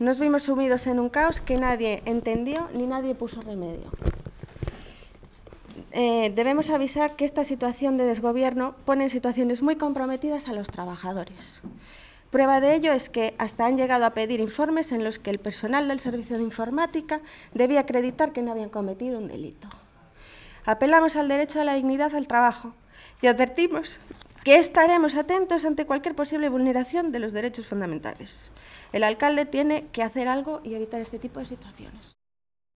Nos vimos sumidos en un caos que nadie entendió ni nadie puso remedio. Eh, debemos avisar que esta situación de desgobierno pone en situaciones muy comprometidas a los trabajadores. Prueba de ello es que hasta han llegado a pedir informes en los que el personal del servicio de informática debía acreditar que no habían cometido un delito. Apelamos al derecho a la dignidad del trabajo y advertimos que estaremos atentos ante cualquier posible vulneración de los derechos fundamentales. El alcalde tiene que hacer algo y evitar este tipo de situaciones.